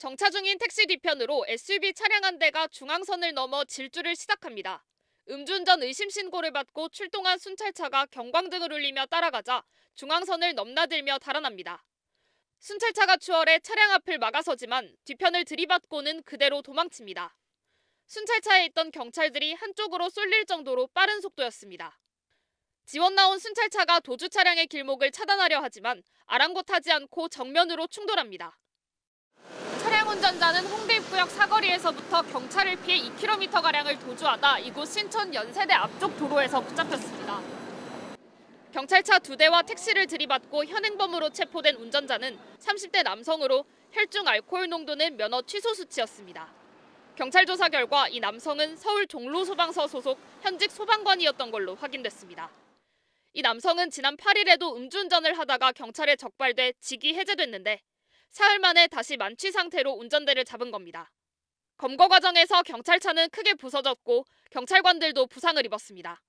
정차 중인 택시 뒤편으로 SUV 차량 한 대가 중앙선을 넘어 질주를 시작합니다. 음주운전 의심 신고를 받고 출동한 순찰차가 경광등을 울리며 따라가자 중앙선을 넘나들며 달아납니다. 순찰차가 추월해 차량 앞을 막아서지만 뒤편을 들이받고는 그대로 도망칩니다. 순찰차에 있던 경찰들이 한쪽으로 쏠릴 정도로 빠른 속도였습니다. 지원 나온 순찰차가 도주 차량의 길목을 차단하려 하지만 아랑곳하지 않고 정면으로 충돌합니다. 운전자는 홍대 입구역 사거리에서부터 경찰을 피해 2km가량을 도주하다 이곳 신촌 연세대 앞쪽 도로에서 붙잡혔습니다. 경찰차 두 대와 택시를 들이받고 현행범으로 체포된 운전자는 30대 남성으로 혈중 알코올 농도는 면허 취소 수치였습니다. 경찰 조사 결과 이 남성은 서울 종로소방서 소속 현직 소방관이었던 걸로 확인됐습니다. 이 남성은 지난 8일에도 음주운전을 하다가 경찰에 적발돼 직위 해제됐는데 사흘 만에 다시 만취 상태로 운전대를 잡은 겁니다. 검거 과정에서 경찰차는 크게 부서졌고 경찰관들도 부상을 입었습니다.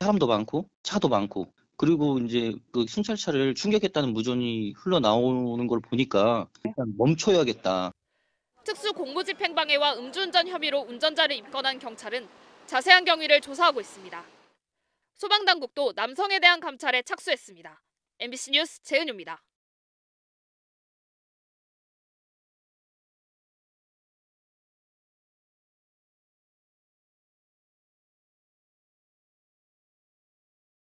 사람도 많고 차도 많고 그리고 이제 그 순찰차를 충격했다는 무전이 흘러나오는 걸 보니까 일단 멈춰야겠다. 특수 공무집행방해와 음주운전 혐의로 운전자를 입건한 경찰은 자세한 경위를 조사하고 있습니다. 소방당국도 남성에 대한 감찰에 착수했습니다. MBC 뉴스 재은유입니다.